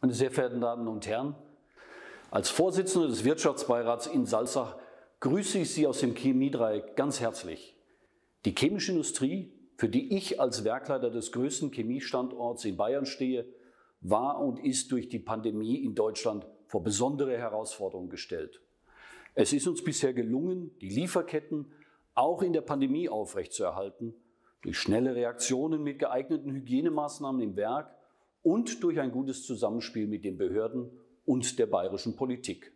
Meine sehr verehrten Damen und Herren, als Vorsitzender des Wirtschaftsbeirats in Salzach grüße ich Sie aus dem Chemiedreieck ganz herzlich. Die chemische Industrie, für die ich als Werkleiter des größten Chemiestandorts in Bayern stehe, war und ist durch die Pandemie in Deutschland vor besondere Herausforderungen gestellt. Es ist uns bisher gelungen, die Lieferketten auch in der Pandemie aufrechtzuerhalten, durch schnelle Reaktionen mit geeigneten Hygienemaßnahmen im Werk und durch ein gutes Zusammenspiel mit den Behörden und der bayerischen Politik.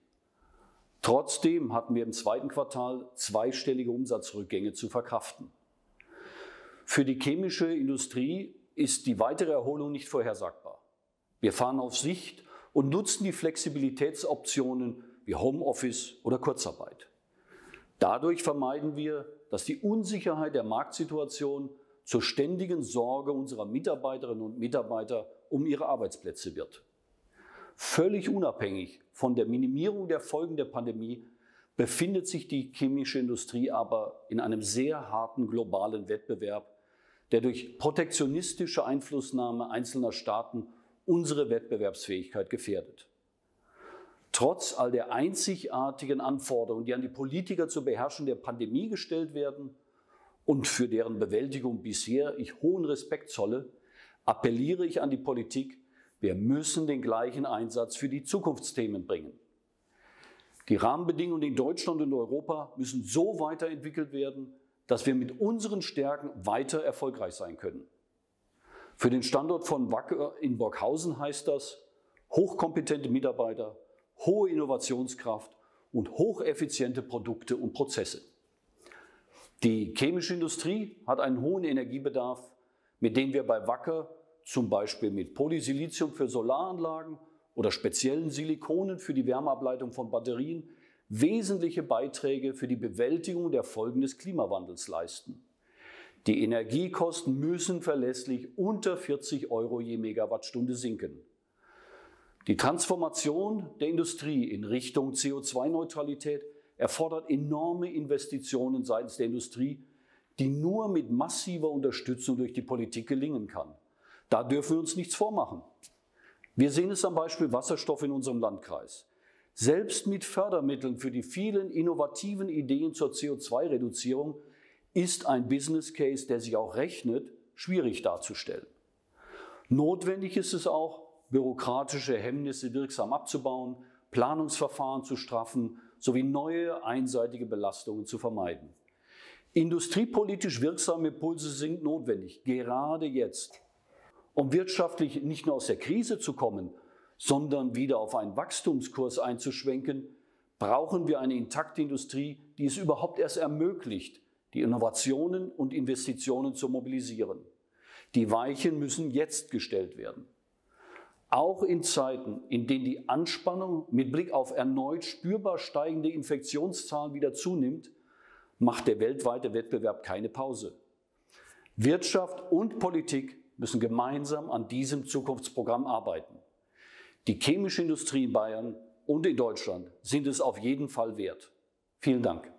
Trotzdem hatten wir im zweiten Quartal zweistellige Umsatzrückgänge zu verkraften. Für die chemische Industrie ist die weitere Erholung nicht vorhersagbar. Wir fahren auf Sicht und nutzen die Flexibilitätsoptionen wie Homeoffice oder Kurzarbeit. Dadurch vermeiden wir, dass die Unsicherheit der Marktsituation zur ständigen Sorge unserer Mitarbeiterinnen und Mitarbeiter um ihre Arbeitsplätze wird. Völlig unabhängig von der Minimierung der Folgen der Pandemie befindet sich die chemische Industrie aber in einem sehr harten globalen Wettbewerb, der durch protektionistische Einflussnahme einzelner Staaten unsere Wettbewerbsfähigkeit gefährdet. Trotz all der einzigartigen Anforderungen, die an die Politiker zur Beherrschung der Pandemie gestellt werden und für deren Bewältigung bisher ich hohen Respekt zolle, appelliere ich an die Politik, wir müssen den gleichen Einsatz für die Zukunftsthemen bringen. Die Rahmenbedingungen in Deutschland und Europa müssen so weiterentwickelt werden, dass wir mit unseren Stärken weiter erfolgreich sein können. Für den Standort von Wacker in Borghausen heißt das hochkompetente Mitarbeiter, hohe Innovationskraft und hocheffiziente Produkte und Prozesse. Die chemische Industrie hat einen hohen Energiebedarf, mit dem wir bei Wacker zum Beispiel mit Polysilizium für Solaranlagen oder speziellen Silikonen für die Wärmeableitung von Batterien wesentliche Beiträge für die Bewältigung der Folgen des Klimawandels leisten. Die Energiekosten müssen verlässlich unter 40 Euro je Megawattstunde sinken. Die Transformation der Industrie in Richtung CO2-Neutralität erfordert enorme Investitionen seitens der Industrie, die nur mit massiver Unterstützung durch die Politik gelingen kann. Da dürfen wir uns nichts vormachen. Wir sehen es am Beispiel Wasserstoff in unserem Landkreis. Selbst mit Fördermitteln für die vielen innovativen Ideen zur CO2-Reduzierung ist ein Business Case, der sich auch rechnet, schwierig darzustellen. Notwendig ist es auch, bürokratische Hemmnisse wirksam abzubauen, Planungsverfahren zu straffen sowie neue einseitige Belastungen zu vermeiden. Industriepolitisch wirksame Impulse sind notwendig, gerade jetzt um wirtschaftlich nicht nur aus der Krise zu kommen, sondern wieder auf einen Wachstumskurs einzuschwenken, brauchen wir eine intakte Industrie, die es überhaupt erst ermöglicht, die Innovationen und Investitionen zu mobilisieren. Die Weichen müssen jetzt gestellt werden. Auch in Zeiten, in denen die Anspannung mit Blick auf erneut spürbar steigende Infektionszahlen wieder zunimmt, macht der weltweite Wettbewerb keine Pause. Wirtschaft und Politik müssen gemeinsam an diesem Zukunftsprogramm arbeiten. Die chemische Industrie in Bayern und in Deutschland sind es auf jeden Fall wert. Vielen Dank.